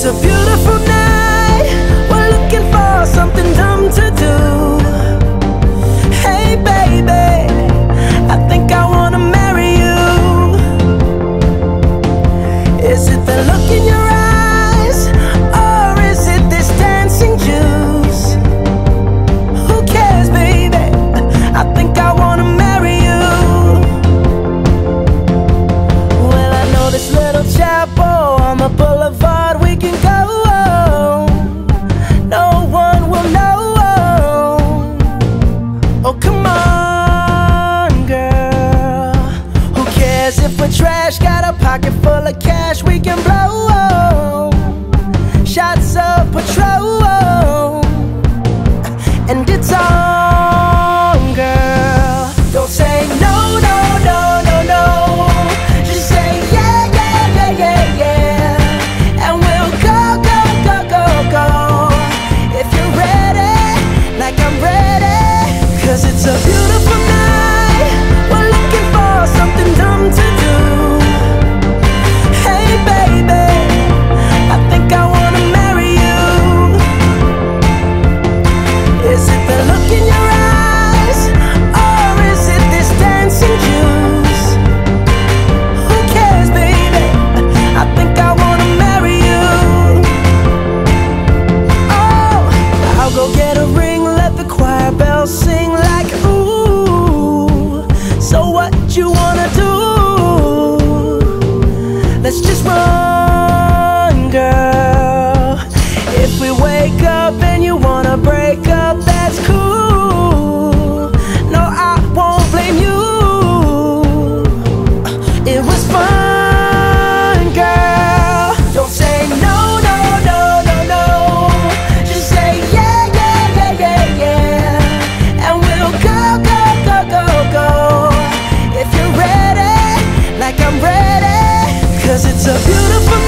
It's a beautiful Cause it's a beautiful Let's just run. Cause it's a beautiful